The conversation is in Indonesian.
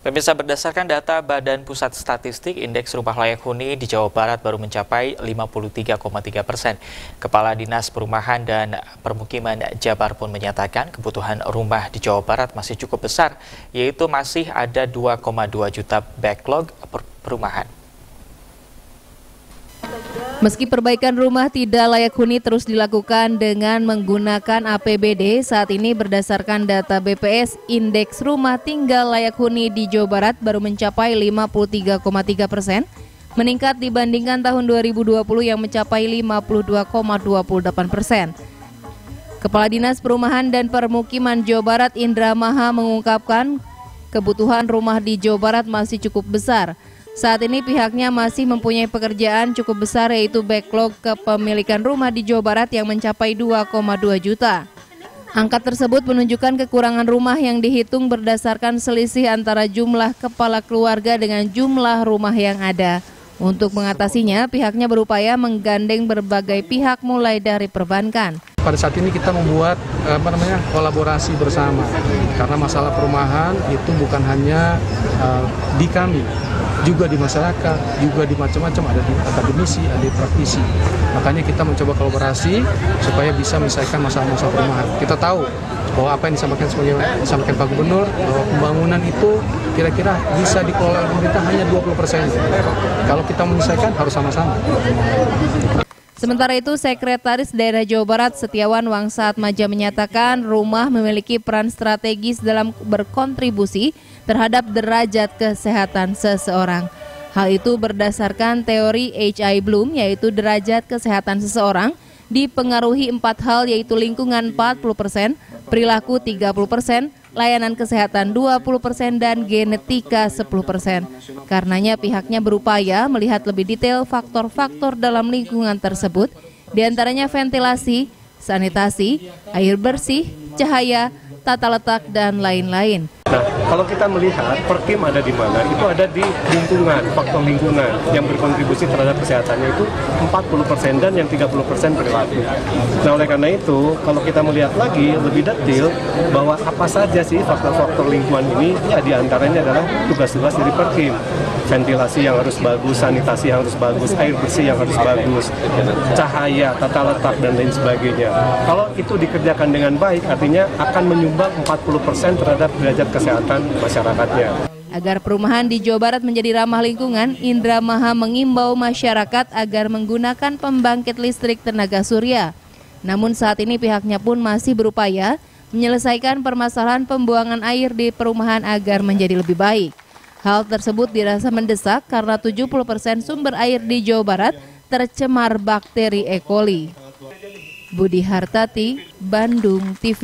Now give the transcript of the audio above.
Pemirsa berdasarkan data Badan Pusat Statistik, indeks rumah layak huni di Jawa Barat baru mencapai 53,3 persen. Kepala Dinas Perumahan dan Permukiman Jabar pun menyatakan kebutuhan rumah di Jawa Barat masih cukup besar, yaitu masih ada 2,2 juta backlog perumahan. Meski perbaikan rumah tidak layak huni terus dilakukan dengan menggunakan APBD, saat ini berdasarkan data BPS, indeks rumah tinggal layak huni di Jawa Barat baru mencapai 53,3 persen, meningkat dibandingkan tahun 2020 yang mencapai 52,28 persen. Kepala Dinas Perumahan dan Permukiman Jawa Barat Indra Maha mengungkapkan kebutuhan rumah di Jawa Barat masih cukup besar, saat ini pihaknya masih mempunyai pekerjaan cukup besar yaitu backlog kepemilikan rumah di Jawa Barat yang mencapai 2,2 juta. Angka tersebut menunjukkan kekurangan rumah yang dihitung berdasarkan selisih antara jumlah kepala keluarga dengan jumlah rumah yang ada. Untuk mengatasinya, pihaknya berupaya menggandeng berbagai pihak mulai dari perbankan. Pada saat ini kita membuat apa namanya kolaborasi bersama karena masalah perumahan itu bukan hanya uh, di kami, juga di masyarakat, juga di macam-macam, ada di akademisi, ada di praktisi. Makanya kita mencoba kolaborasi supaya bisa menyelesaikan masalah-masalah perumahan. Kita tahu bahwa apa yang disampaikan sebagai disampaikan Pak Gubernur bahwa pembangunan itu kira-kira bisa dikelola pemerintah hanya 20 persen. Kalau kita menyelesaikan harus sama-sama. Sementara itu, Sekretaris Daerah Jawa Barat Setiawan Wangsaat Maja menyatakan rumah memiliki peran strategis dalam berkontribusi terhadap derajat kesehatan seseorang. Hal itu berdasarkan teori H.I. Bloom yaitu derajat kesehatan seseorang dipengaruhi empat hal yaitu lingkungan 40%, perilaku 30%, layanan kesehatan 20% dan genetika 10%. Karenanya pihaknya berupaya melihat lebih detail faktor-faktor dalam lingkungan tersebut, di antaranya ventilasi, sanitasi, air bersih, cahaya, tata letak, dan lain-lain. Nah, kalau kita melihat perkim ada di mana, itu ada di lingkungan, faktor lingkungan yang berkontribusi terhadap kesehatannya itu 40% dan yang 30% perilaku. Nah, oleh karena itu, kalau kita melihat lagi lebih detail bahwa apa saja sih faktor-faktor lingkungan ini, ya di antaranya adalah tugas-tugas dari perkim. Ventilasi yang harus bagus, sanitasi yang harus bagus, air bersih yang harus bagus, cahaya, tata letak, dan lain sebagainya. Kalau itu dikerjakan dengan baik, artinya akan menyumbang 40% terhadap derajat kesehatan masyarakatnya. Agar perumahan di Jawa Barat menjadi ramah lingkungan, Indra Maha mengimbau masyarakat agar menggunakan pembangkit listrik tenaga surya. Namun saat ini pihaknya pun masih berupaya menyelesaikan permasalahan pembuangan air di perumahan agar menjadi lebih baik. Hal tersebut dirasa mendesak karena 70% sumber air di Jawa Barat tercemar bakteri E. coli. Budi Hartati, Bandung TV.